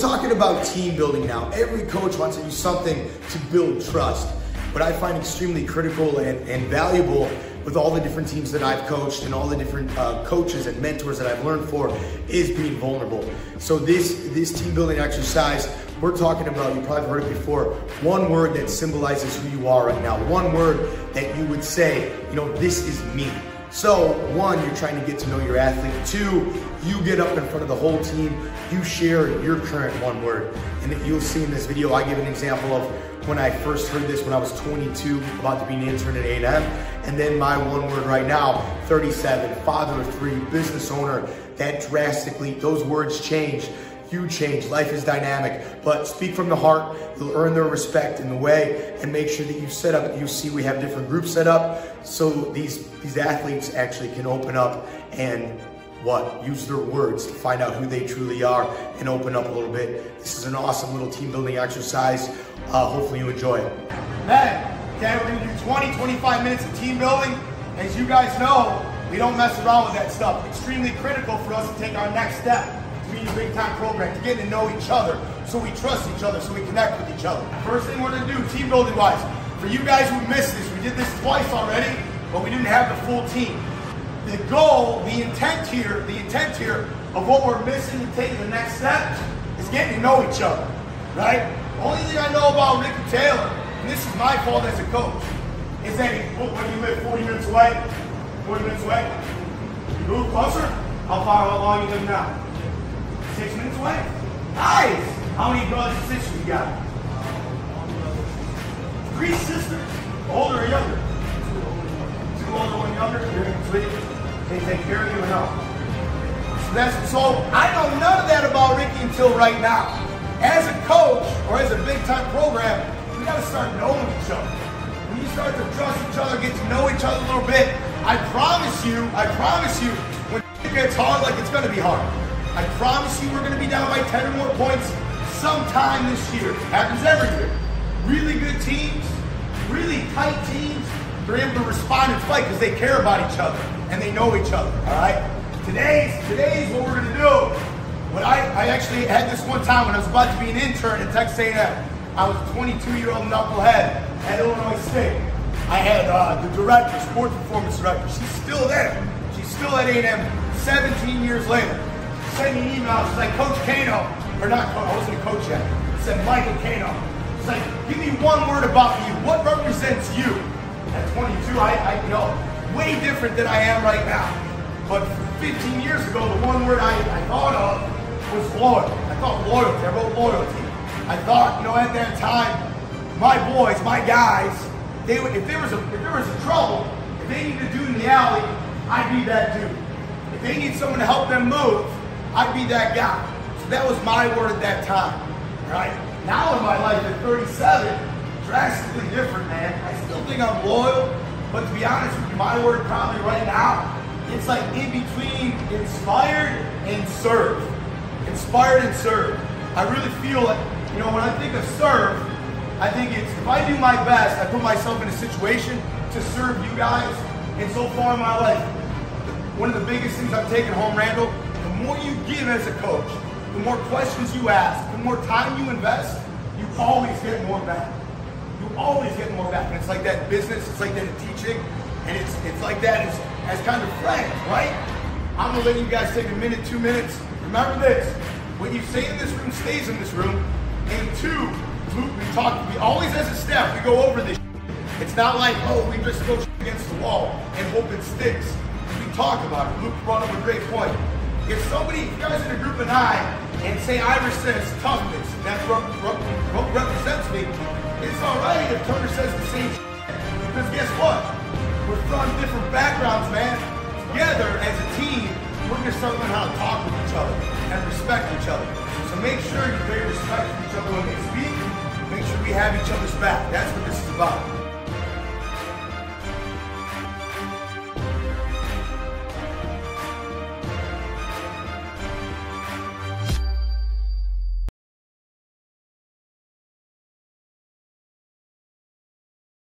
talking about team building now. Every coach wants to do something to build trust. What I find extremely critical and, and valuable with all the different teams that I've coached and all the different uh, coaches and mentors that I've learned for is being vulnerable. So this this team building exercise, we're talking about, you probably heard it before, one word that symbolizes who you are right now. One word that you would say, you know, this is me. So, one, you're trying to get to know your athlete. Two, you get up in front of the whole team, you share your current one word. And you'll see in this video, I give an example of when I first heard this when I was 22, about to be an intern at A&M. And then my one word right now, 37, father of three, business owner, that drastically, those words change you change. Life is dynamic, but speak from the heart. You'll earn their respect in the way, and make sure that you set up. You see, we have different groups set up, so these these athletes actually can open up and what use their words to find out who they truly are and open up a little bit. This is an awesome little team building exercise. Uh, hopefully, you enjoy it. Man, okay, we're gonna do 20, 25 minutes of team building. As you guys know, we don't mess around with that stuff. Extremely critical for us to take our next step a big time program, to get to know each other, so we trust each other, so we connect with each other. First thing we're gonna do, team building wise, for you guys who missed this, we did this twice already, but we didn't have the full team. The goal, the intent here, the intent here of what we're missing to take the next step is getting to know each other, right? The only thing I know about Ricky Taylor, and this is my fault as a coach, is that he, when you live 40 minutes away, 40 minutes away, you move closer, how far, how long you live now? How many brothers and sisters you got? Three sisters. Older or younger? Two older, one younger. You're in between. They take care of you no? So that's so I know none of that about Ricky until right now. As a coach or as a big time program, we gotta start knowing each other. When you start to trust each other, get to know each other a little bit, I promise you, I promise you, when it gets hard, like it's gonna be hard. I promise you we're going to be down by 10 or more points sometime this year. Happens every year. Really good teams, really tight teams, they're able to respond and fight because they care about each other and they know each other. All right? Today's, today's what we're going to do. When I, I actually had this one time when I was about to be an intern at Texas A&M. I was a 22-year-old knucklehead at Illinois State. I had uh, the director, sports performance director. She's still there. She's still at A&M 17 years later sent me an email. She's like, Coach Cano, or not I wasn't a coach yet. Said Michael Cano. She's like, give me one word about you. What represents you? At 22, I, I know, way different than I am right now. But 15 years ago, the one word I, I thought of was loyal. I thought loyalty. I wrote loyalty. I thought, you know, at that time, my boys, my guys, they would, if there was a if there was a trouble, if they needed a dude in the alley, I'd be that dude. If they need someone to help them move, I'd be that guy. That was my word at that time, right? Now in my life at 37, drastically different, man. I still think I'm loyal, but to be honest with you, my word probably right now, it's like in between inspired and serve. Inspired and serve. I really feel like, you know, when I think of serve, I think it's if I do my best, I put myself in a situation to serve you guys. And so far in my life, one of the biggest things I've taken home, Randall, the more you give as a coach, the more questions you ask, the more time you invest, you always get more back. You always get more back. And it's like that in business, it's like that in teaching, and it's it's like that as, as kind of friends, right? I'm gonna let you guys take a minute, two minutes. Remember this. What you say in this room stays in this room. And two, we talk, we always as a staff, we go over this. It's not like, oh, we just go against the wall and hope it sticks. We talk about it. Luke brought up a great point. If somebody, if you guys in a group of nine and say Irish says toughness, that's what, what, what represents me, it's all right if Turner says the same Because guess what? We're from different backgrounds, man. Together as a team, we're going to start learning how to talk with each other and respect each other. So make sure you pay respect to each other when they speak. Make sure we have each other's back. That's what this is about.